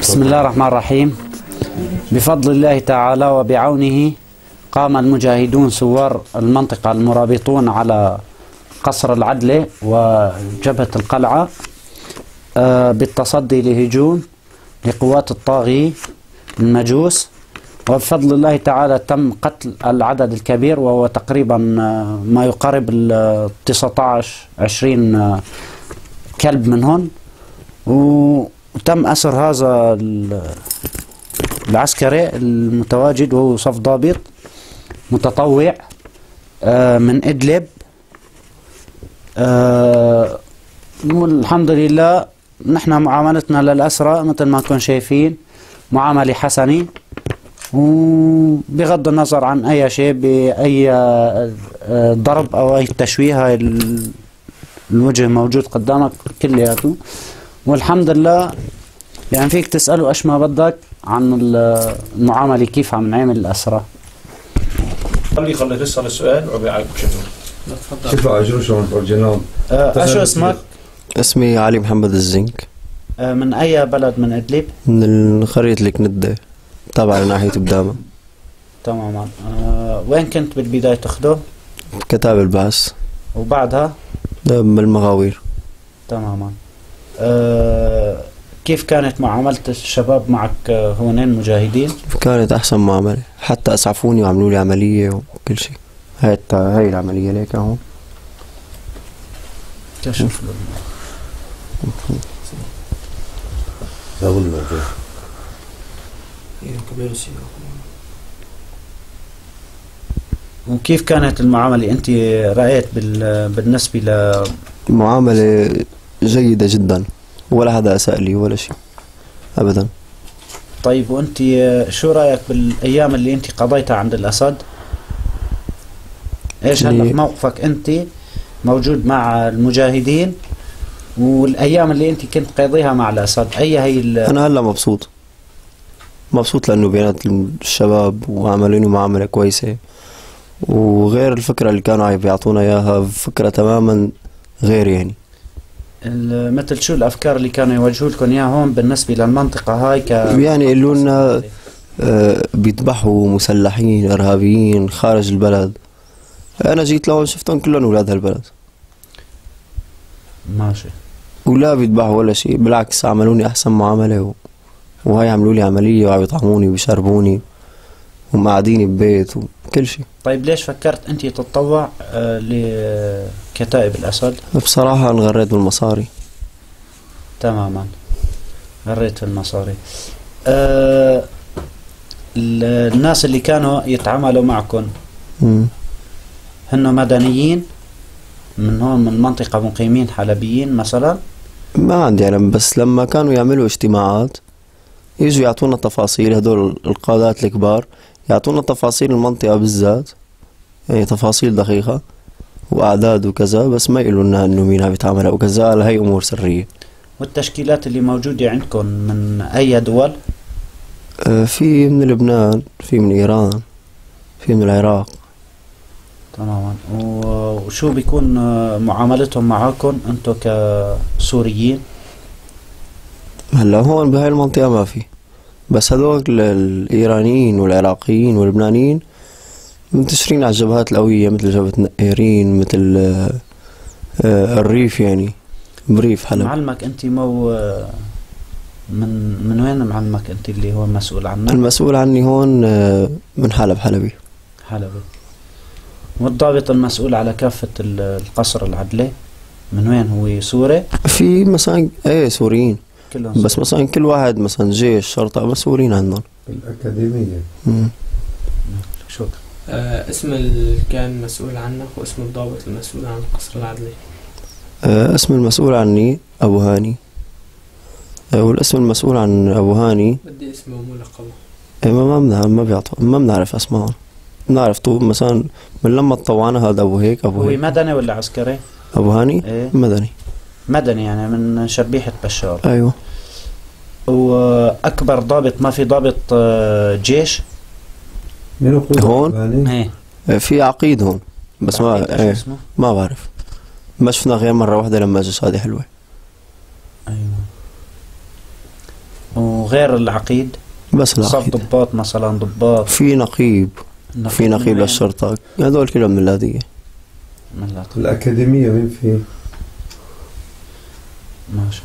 بسم الله الرحمن الرحيم. بفضل الله تعالى وبعونه قام المجاهدون ثوار المنطقة المرابطون على قصر العدلة وجبهة القلعة آه، بالتصدي لهجوم لقوات الطاغية المجوس. وبفضل الله تعالى تم قتل العدد الكبير وهو تقريبا آه، ما يقارب ال 19 20 آه، كلب منهن وتم أسر هذا ال- العسكري المتواجد وهو صف ضابط متطوع آه، من إدلب. آه، والحمد لله نحن معاملتنا للأسرى مثل ما كنتم شايفين معاملة حسنة. وبغض النظر عن أي شيء بأي آه، ضرب أو أي تشويه هاي ال- الوجه موجود قدامك كلياته. والحمد لله. يعني فيك تسأله إيش ما بدك عن ال- المعاملة كيف عم نعمل الأسرى خلي خلي تسأل السؤال وبيعرف شنو شلون اوريجينال آه، شو اسمك؟ اسمي علي محمد الزنك. آه، من أي بلد؟ من إدلب؟ من قرية الكندة تابعة لناحية بدامة تماما آه، وين كنت بالبداية تخدم؟ كتاب البحث وبعدها؟ ده بالمغاوير. تماما آه، كيف كانت معاملة الشباب معك آه، هونين مجاهدين؟ كانت أحسن معاملة؟ حتى أسعفوني وعملوا لي عملية وكل شيء. هاي هاي العملية ليك أهو. كشف وكيف كانت المعاملة؟ أنت رأيت بال- بالنسبة ل معاملة جيدة جدا. ولا حدا أساء لي ولا شيء. أبدا. طيب وأنت شو رأيك بالأيام اللي أنت قضيتها عند الأسد؟ إيش هلا موقفك أنت موجود مع المجاهدين؟ والأيام اللي أنت كنت قاضيها مع الأسد أي هي ال- أنا هلا مبسوط. مبسوط لأنه بينات الشباب وعملوني معاملة كويسة. وغير الفكرة اللي كانوا عم بيعطونا إياها فكرة تماما غير يعني. مثل شو الأفكار اللي كانوا يوجهوا لكم إياها هون بالنسبة للمنطقة هاي ك يعني يقولوا لنا آه، بيذبحوا مسلحين إرهابيين خارج البلد. أنا جيت لهون شفتهم كلهم أولاد هالبلد. ماشي. ولا بيذبحوا ولا شيء بالعكس عملوني أحسن معاملة و... وهاي عملوا لي عملية وعم يطعموني ويشربوني ومقعديني ببيت وكل شيء. طيب ليش فكرت أنت تتطوع آه، لكتائب الأسد؟ بصراحة انغريت بالمصاري. تماما. غريت في المصاري آه ال- الناس اللي كانوا يتعاملوا معكم. هن مدنيين؟ من هون من منطقة مقيمين حلبيين مثلا؟ ما عندي علم بس لما كانوا يعملوا اجتماعات يجوا يعطونا تفاصيل هدول القادات الكبار يعطونا تفاصيل المنطقة بالذات يعني تفاصيل دقيقة. وأعداد وكذا بس ما يقولوا لنا إنه مين عم يتعامل أو كذا هاي أمور سرية. والتشكيلات اللي موجودة عندكم من أي دول؟ آه، في من لبنان في من إيران في من العراق. تماما. وشو بيكون آه، معاملتهم معاكم أنتم كسوريين؟ هلا هون بهاي المنطقة ما في. بس هذول ال- الإيرانيين والعراقيين واللبنانيين منتشرين على الجبهات القوية مثل جبهة نقيرين مثل آه، آه، الريف يعني. بريف حلب. معلمك أنت مو آه، من من وين معلمك أنت اللي هو مسؤول عنك المسؤول عني هون من حلب حلبي. حلبي. والضابط المسؤول على كافة ال- القصر العدلي من وين هو؟ سوري في مثلا إيه سوريين. كلهم بس سوري. مثلا كل واحد مثلا جيش شرطة مسؤولين عنهم الأكاديمية. مم. شكرا. اسم اللي كان مسؤول عنك واسم الضابط المسؤول عن القصر العدلي. آه، اسم المسؤول عني أبو هاني. آه، والاسم المسؤول عن أبو هاني بدي اسمه وملقبه إيه، ما ما ما بيعطوا ما بنعرف اسمائهم بنعرف طول مثلا من لما تطوعنا هذا أبو هيك أبو هو هيك. مدني ولا عسكري؟ أبو هاني إيه. مدني. مدني يعني من شربيحة بشار. أيوه. وأكبر ضابط ما في ضابط آه، جيش؟ هون؟ الثاني؟ إيه. آه، في عقيد هون بس ما إيه؟ ما بعرف. ما شفنا غير مرة واحدة لما اجى شادي حلوة. أيوه. وغير العقيد؟ بس صف العقيدة ضباط مثلا ضباط. في نقيب. في نقيب للشرطة. هذول كلهم ميلادية من لا الأكاديمية مين في؟ ماشي